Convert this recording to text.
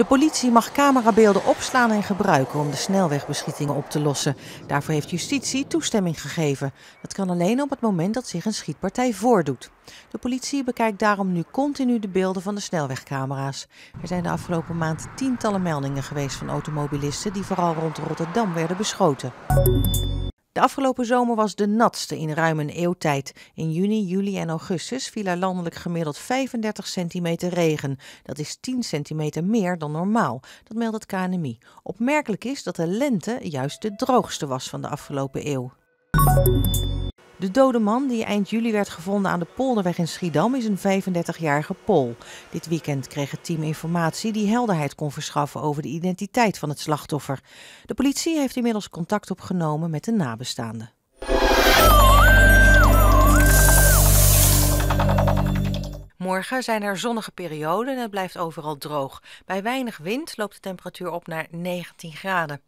De politie mag camerabeelden opslaan en gebruiken om de snelwegbeschietingen op te lossen. Daarvoor heeft justitie toestemming gegeven. Dat kan alleen op het moment dat zich een schietpartij voordoet. De politie bekijkt daarom nu continu de beelden van de snelwegcamera's. Er zijn de afgelopen maand tientallen meldingen geweest van automobilisten die vooral rond Rotterdam werden beschoten. De afgelopen zomer was de natste in ruim een eeuwtijd. In juni, juli en augustus viel er landelijk gemiddeld 35 centimeter regen. Dat is 10 centimeter meer dan normaal. Dat meldt het KNMI. Opmerkelijk is dat de lente juist de droogste was van de afgelopen eeuw. De dode man die eind juli werd gevonden aan de Polderweg in Schiedam is een 35-jarige Pol. Dit weekend kreeg het team informatie die helderheid kon verschaffen over de identiteit van het slachtoffer. De politie heeft inmiddels contact opgenomen met de nabestaanden. Morgen zijn er zonnige perioden en het blijft overal droog. Bij weinig wind loopt de temperatuur op naar 19 graden.